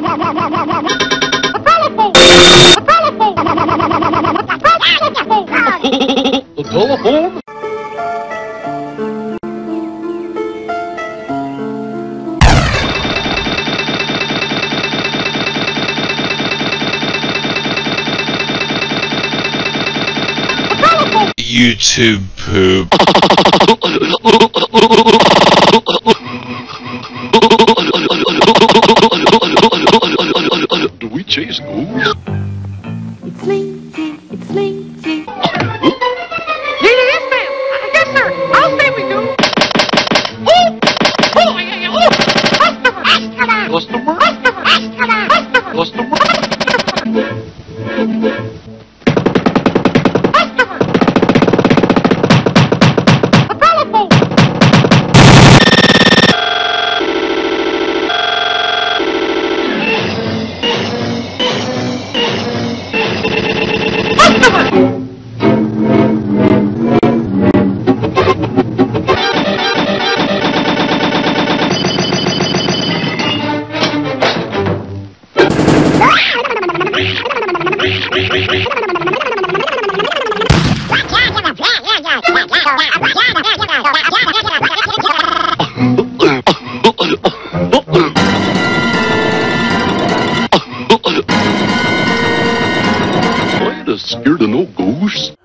The? YouTube poop. the. scared of no ghosts?